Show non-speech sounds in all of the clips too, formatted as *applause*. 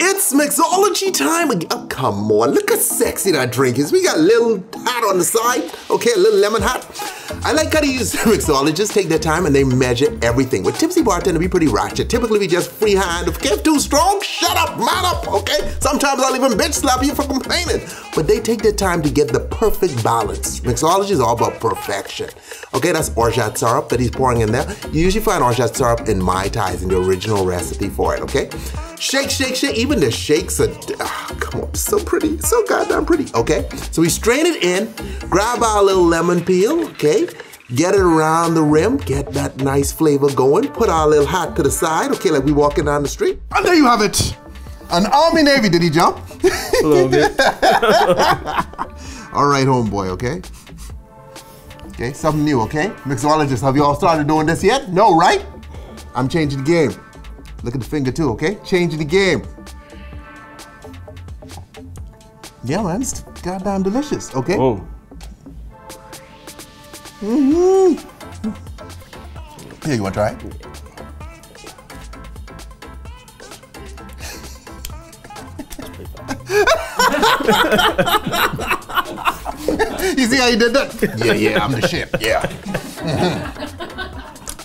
It's mixology time again. Oh, come on. Look how sexy that drink is. We got a little hat on the side. Okay, a little lemon hat. I like how these mixologists *laughs* take their time and they measure everything. With tipsy bartender, we be pretty ratchet. Typically, we just freehand. If Kev too strong, shut up, man up, okay? Sometimes I'll even bitch slap you for complaining. But they take their time to get the perfect balance. Mixology is all about perfection. Okay, that's orgeat syrup that he's pouring in there. You usually find orgeat syrup in Mai Tais in the original recipe for it, okay? Shake, shake, shake. Even the shakes are, oh, come on, so pretty, so goddamn pretty, okay? So we strain it in, grab our little lemon peel, okay? Get it around the rim, get that nice flavor going, put our little hat to the side, okay, like we walking down the street. And there you have it. An Army Navy, did he jump? A little bit. *laughs* All right, homeboy, okay? Okay, something new, okay? Mixologists, have you all started doing this yet? No, right? I'm changing the game. Look at the finger too, okay? Changing the game. Yeah, man, it's goddamn delicious, okay? Oh. Here, you wanna try it? *laughs* you see how you did that? Yeah, yeah, I'm the shit, yeah. Mhm.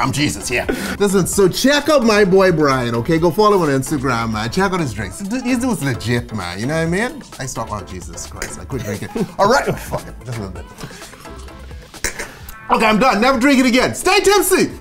I'm Jesus, yeah. Listen, so check out my boy Brian, okay? Go follow him on Instagram, man. Check out his drinks. He's doing legit, man. You know what I mean? I stop on Jesus Christ. I quit drinking. All right, *laughs* fuck it, just a little bit. Okay, I'm done. Never drink it again. Stay tipsy.